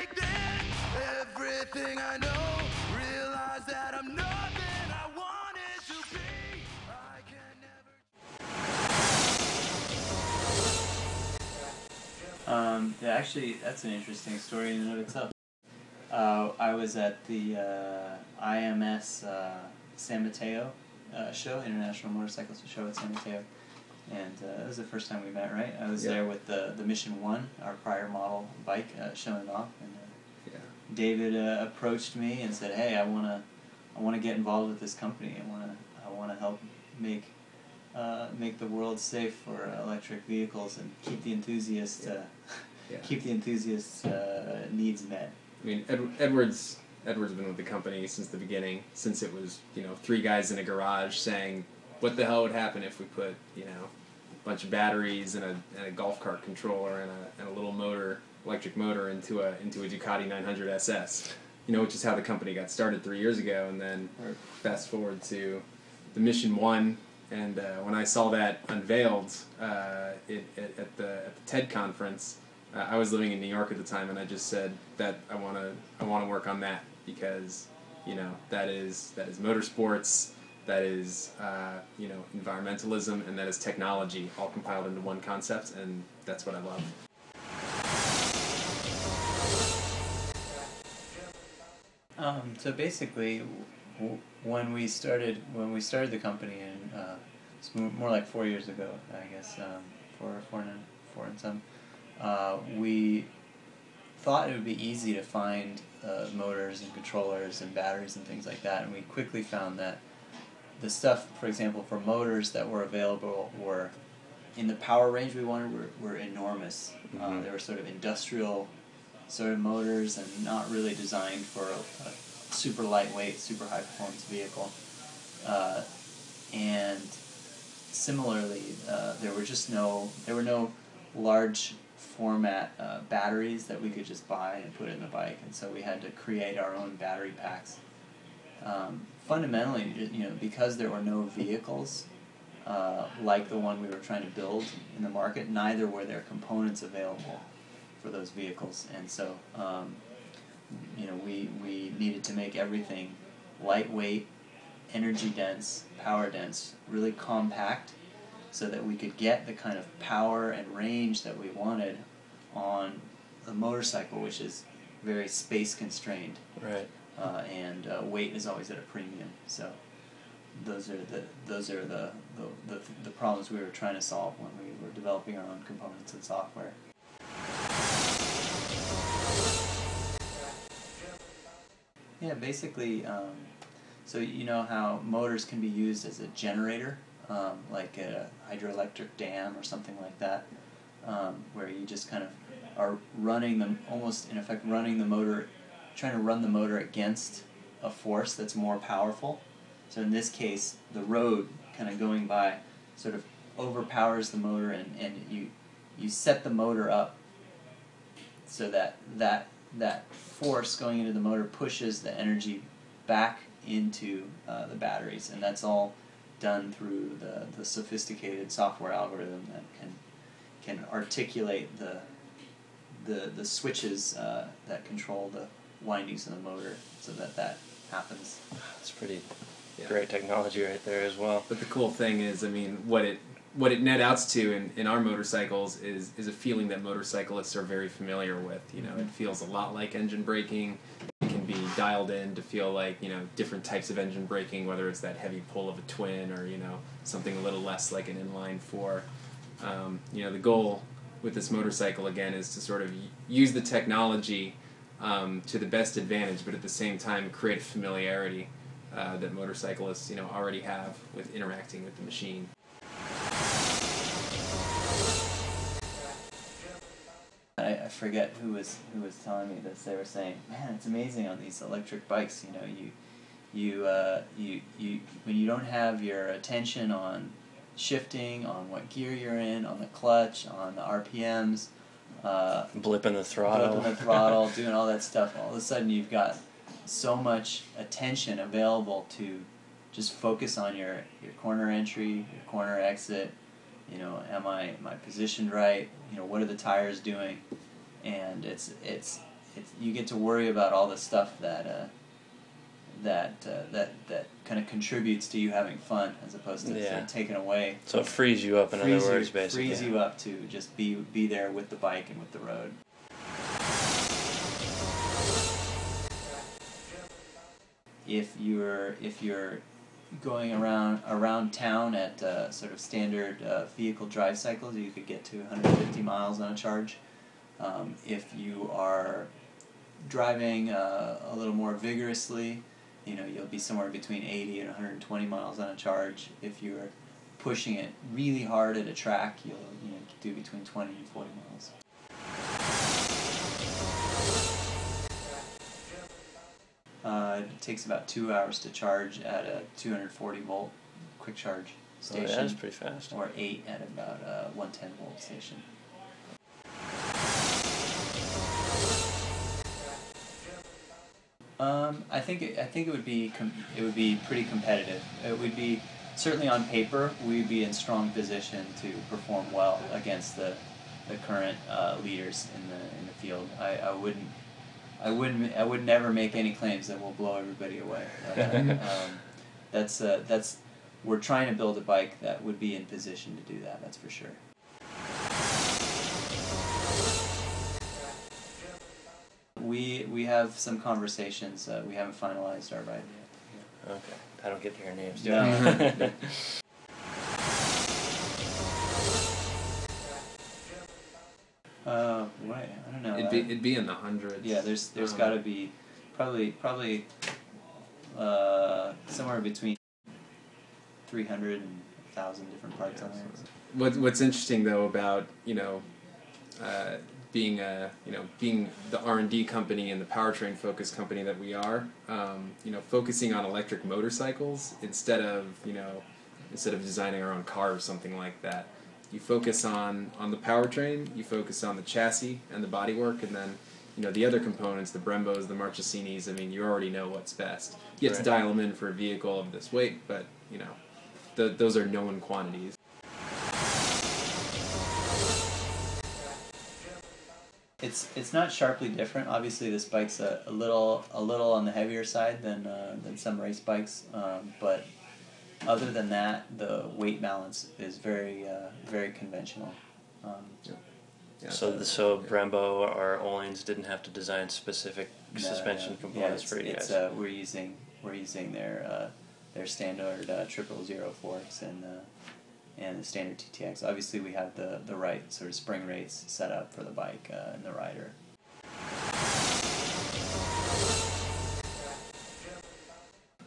everything I know. Realize that I'm Um, yeah, actually, that's an interesting story in and of itself. Uh, I was at the uh, IMS uh, San Mateo uh, show, International Motorcycles Show at San Mateo and uh, it was the first time we met, right? I was Yeah. there with the, the Mission One, our prior model bike, uh, showing off, and uh, Yeah. David uh, approached me and said, "Hey, I wanna, I wanna get involved with this company. I wanna, I wanna help make, uh, make the world safe for uh, electric vehicles and keep the enthusiasts, uh, Yeah. keep the enthusiasts' uh, needs met." I mean, Ed, Edwards Edwards been with the company since the beginning, since it was you know three guys in a garage saying, "What the hell would happen if we put you know a bunch of batteries and a, and a golf cart controller and a, and a little motor, electric motor into a into a Ducati 900 SS." You know, which is how the company got started three years ago, and then fast forward to the Mission One, and uh, when I saw that unveiled uh, it, at, at the at the TED conference, uh, I was living in New York at the time, and I just said that I want to I want to work on that because you know that is that is motorsports, that is uh, you know environmentalism, and that is technology all compiled into one concept, and that's what I love. Um, so basically, when we started when we started the company, and uh, it's more like four years ago, I guess, um, four four and four and some, uh, we thought it would be easy to find uh, motors and controllers and batteries and things like that, and we quickly found that the stuff, for example, for motors that were available were in the power range we wanted were, were enormous. Uh, Mhm. they were sort of industrial sort of motors and not really designed for a, a super lightweight, super high performance vehicle. Uh, and similarly, uh, there were just no there were no large format uh, batteries that we could just buy and put in the bike, and so we had to create our own battery packs. Um, fundamentally, you know, because there were no vehicles uh, like the one we were trying to build in the market, neither were there components available for those vehicles, and so um, you know we we needed to make everything lightweight, energy dense, power dense, really compact, so that we could get the kind of power and range that we wanted on a motorcycle, which is very space constrained Right. Uh, and uh, weight is always at a premium. So those are the those are the, the, the, the problems we were trying to solve when we were developing our own components and software. Yeah, basically, um, so you know how motors can be used as a generator, um, like a hydroelectric dam or something like that, um, where you just kind of are running them, almost in effect running the motor, trying to run the motor against a force that's more powerful. So in this case, the road kind of going by sort of overpowers the motor, and, and you you set the motor up so that that that force going into the motor pushes the energy back into uh, the batteries, and that's all done through the, the sophisticated software algorithm that can can articulate the the the switches uh, that control the windings in the motor, so that that happens. That's pretty Yeah. great technology right there as well. But the cool thing is, I mean, what it what it net outs to in, in our motorcycles is is a feeling that motorcyclists are very familiar with. You know, it feels a lot like engine braking. It can be dialed in to feel like you know different types of engine braking, whether it's that heavy pull of a twin or you know something a little less like an inline four. Um, you know, the goal with this motorcycle again is to sort of use the technology um, to the best advantage, but at the same time create a familiarity uh, that motorcyclists you know already have with interacting with the machine. I, I forget who was who was telling me this. They were saying, "Man, it's amazing on these electric bikes. You know, you you uh, you you when you don't have your attention on shifting, on what gear you're in, on the clutch, on the RPMs, uh, Blipping the throttle. flipping the throttle, doing all that stuff. All of a sudden, you've got so much attention available to just focus on your your corner entry, your corner exit. You know, am I am I positioned right? You know, what are the tires doing? And it's it's it's you get to worry about all the stuff that uh, that uh, that that kind of contributes to you having fun as opposed to Yeah. taken away. So it frees you up, in frees other words, you, basically. frees you up to just be be there with the bike and with the road. If you're if you're going around around town at uh, sort of standard uh, vehicle drive cycles, you could get to 150 miles on a charge. Um, if you are driving uh, a little more vigorously, you know you'll be somewhere between 80 and 120 miles on a charge. If you're pushing it really hard at a track, you'll you know do between 20 and 40 miles. Uh, it takes about two hours to charge at a 240 volt quick charge Oh, station, yeah, that's pretty fast. or eight at about a 110 volt station. Um, I think it, I think it would be com- it would be pretty competitive. It would be certainly on paper we'd be in strong position to perform well against the the current uh, leaders in the in the field. I, I wouldn't I wouldn't I would never make any claims that will blow everybody away. But, um, that's uh, that's we're trying to build a bike that would be in position to do that. That's for sure. We we have some conversations. Uh, we haven't finalized our ride yet. Okay. I don't get to hear names, do No. Uh, wait, I don't know. It'd be it'd be in the hundreds. yeah, there's there's Um, got to be probably probably uh, somewhere between three hundred and thousand different parts Yeah, on there. so- What What's interesting though about you know uh, being a you know being the R and D company and the powertrain focused company that we are, um, you know, focusing on electric motorcycles instead of you know instead of designing our own car or something like that. You focus on on the powertrain, you focus on the chassis and the bodywork, and then you know the other components, the Brembos, the Marchesinis. I mean, you already know what's best. You have to dial them in for a vehicle of this weight, but you know, th- those are known quantities. It's it's not sharply different. Obviously, this bike's a, a little a little on the heavier side than uh, than some race bikes, um, but other than that, the weight balance is very uh, very conventional. Um, Yeah, so, the, so Brembo or Öhlins didn't have to design specific no, suspension no. components yeah, for you it's, guys. Uh, we're using we're using their uh, their standard uh, triple zero forks and uh, and the standard TTX. Obviously, we have the the right sort of spring rates set up for the bike uh, and the rider.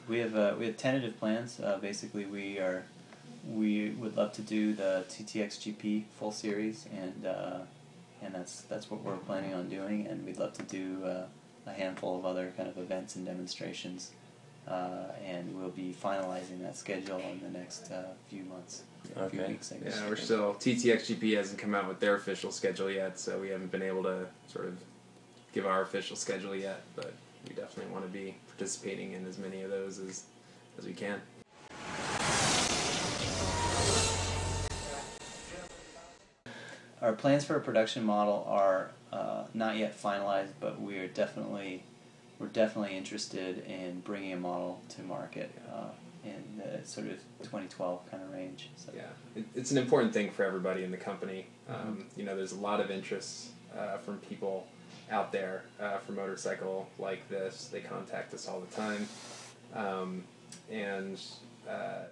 We have uh, we have tentative plans. Uh, basically, we are we would love to do the TTX GP full series, and uh, and that's that's what we're planning on doing. And we'd love to do uh, a handful of other kind of events and demonstrations. Uh, and we'll be finalizing that schedule in the next uh, few months, a few Okay. weeks. I guess. Yeah, we're still TTXGP hasn't come out with their official schedule yet, so we haven't been able to sort of give our official schedule yet. But we definitely want to be participating in as many of those as as we can. Our plans for a production model are uh, not yet finalized, but we are definitely we're definitely interested in bringing a model to market uh, in the sort of 2012 kind of range. So. Yeah, it, it's an important thing for everybody in the company. Um, you know, there's a lot of interest uh, from people out there uh, for motorcycle like this. They contact us all the time, um, and uh,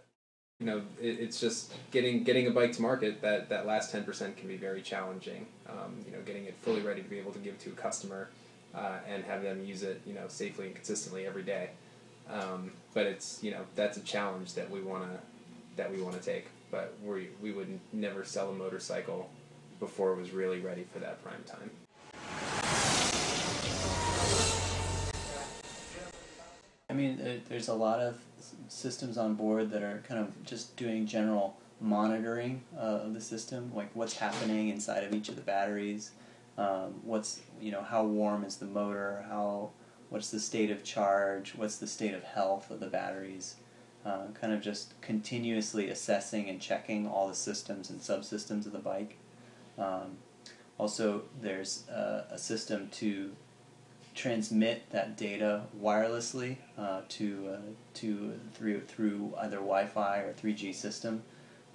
you know, it, it's just getting getting a bike to market. That that last ten percent can be very challenging. Um, you know, getting it fully ready to be able to give to a customer uh, and have them use it, you know, safely and consistently every day. Um, but it's you know that's a challenge that we want to that we want to take. But we we would never sell a motorcycle before it was really ready for that prime time. I mean, there's a lot of systems on board that are kind of just doing general monitoring uh, of the system, like what's happening inside of each of the batteries, um, what's you know how warm is the motor, how what's the state of charge, what's the state of health of the batteries, uh, kind of just continuously assessing and checking all the systems and subsystems of the bike. Um, also, there's uh, a system to transmit that data wirelessly uh, to uh, to through through either Wi-Fi or 3G system,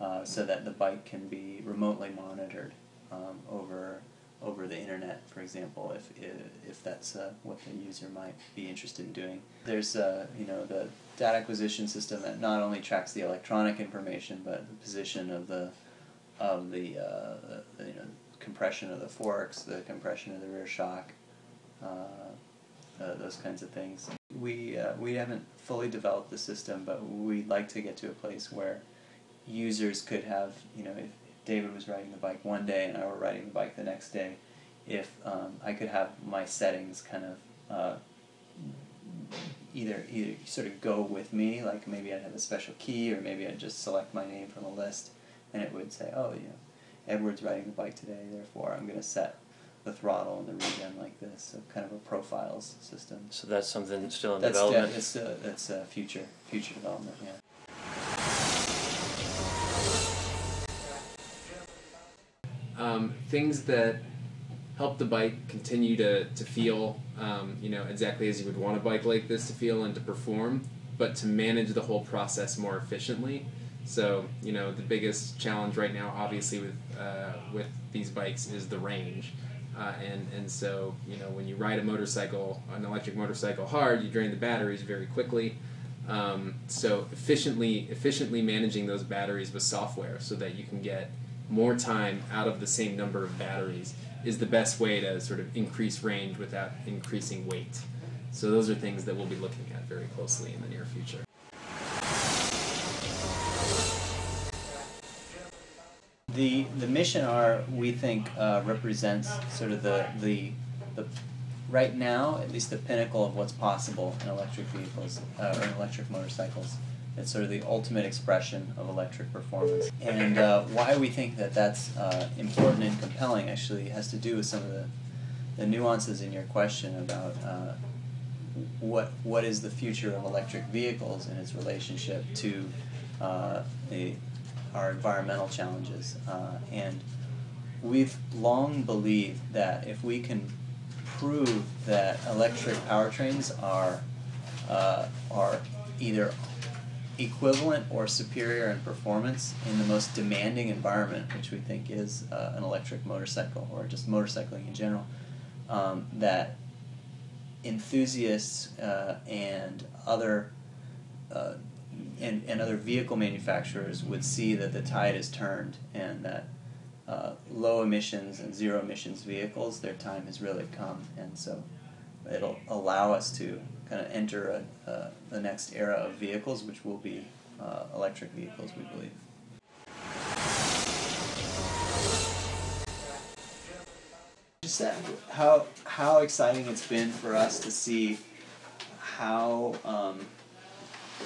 uh, so that the bike can be remotely monitored um, over over the internet, for example, if if that's uh, what the user might be interested in doing. There's uh, you know the data acquisition system that not only tracks the electronic information but the position of the of the, uh, the you know compression of the forks, the compression of the rear shock, uh, uh, those kinds of things. We uh, we haven't fully developed the system, but we'd like to get to a place where users could have you know if David was riding the bike one day and I were riding the bike the next day, if um, I could have my settings kind of uh, either either sort of go with me, like maybe I'd have a special key or maybe I'd just select my name from a list and it would say, oh, you know, Edward's riding the bike today, therefore I'm going to set the throttle and the regen like this, so kind of a profiles system. So that's something still in That's development. de- it's a, that's a future future development, yeah. Um, things that help the bike continue to, to feel um, you know exactly as you would want a bike like this to feel and to perform but to manage the whole process more efficiently. So you know the biggest challenge right now obviously with uh, with these bikes is the range. Uh, and and so you know when you ride a motorcycle an electric motorcycle hard you drain the batteries very quickly. Um, so efficiently efficiently managing those batteries with software so that you can get more time out of the same number of batteries is the best way to sort of increase range without increasing weight. So those are things that we'll be looking at very closely in the near future. The the mission R we think uh, represents sort of the, the the right now at least the pinnacle of what's possible in electric vehicles uh, or in electric motorcycles. It's sort of the ultimate expression of electric performance. And uh, why we think that that's uh, important and compelling actually has to do with some of the, the nuances in your question about uh, what what is the future of electric vehicles and its relationship to uh, the, our environmental challenges. Uh, and we've long believed that if we can prove that electric powertrains are uh, are either equivalent or superior in performance in the most demanding environment, which we think is uh, an electric motorcycle or just motorcycling in general, um, that enthusiasts uh, and other uh, and, and other vehicle manufacturers would see that the tide has turned and that uh, low emissions and zero emissions vehicles, their time has really come, and so it'll allow us to kind of enter a, uh, the next era of vehicles, which will be uh, electric vehicles, we believe. Just that, how how exciting it's been for us to see how um,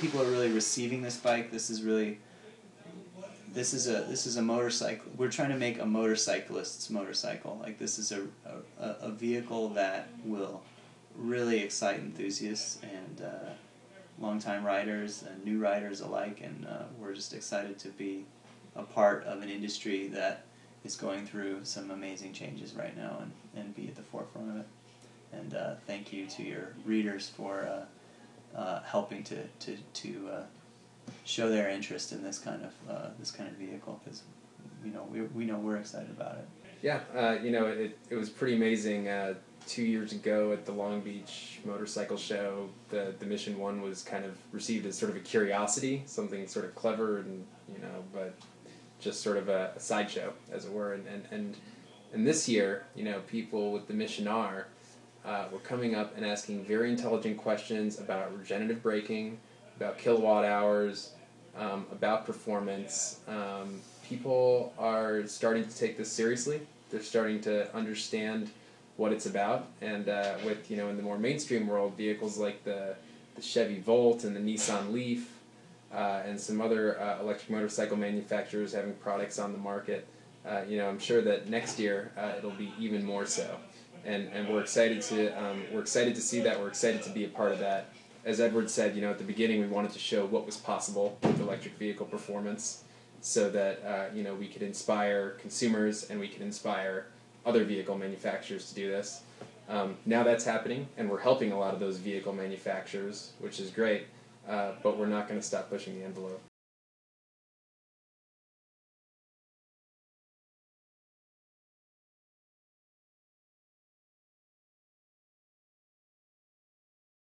people are really receiving this bike. This is really this is a this is a motorcycle. We're trying to make a motorcyclist's motorcycle. Like this is a a, a vehicle that will really excite enthusiasts and uh, longtime riders and new riders alike. And uh, we're just excited to be a part of an industry that is going through some amazing changes right now and, and be at the forefront of it. And uh, thank you to your readers for uh, uh, helping to to to uh, show their interest in this kind of this kind of vehicle because you know we, we know we're excited about it. Yeah, you know, it, it was pretty amazing. Two years ago at the Long Beach Motorcycle Show, the, the Mission One was kind of received as sort of a curiosity, something sort of clever and, you know, but just sort of a, a sideshow, as it were. And, and, and, and this year, you know, people with the Mission R uh, were coming up and asking very intelligent questions about regenerative braking, about kilowatt hours, um, about performance. Um, people are starting to take this seriously. They're starting to understand what it's about, and uh, with you know in the more mainstream world, vehicles like the the Chevy Volt and the Nissan Leaf, uh, and some other uh, electric motorcycle manufacturers having products on the market. Uh, you know, I'm sure that next year uh, it'll be even more so, and and we're excited to um, we're excited to see that. We're excited to be a part of that. As Edward said, you know, at the beginning we wanted to show what was possible with electric vehicle performance, so that uh, you know we could inspire consumers and we could inspire other vehicle manufacturers to do this. Um, now that's happening, and we're helping a lot of those vehicle manufacturers, which is great. Uh, but we're not going to stop pushing the envelope.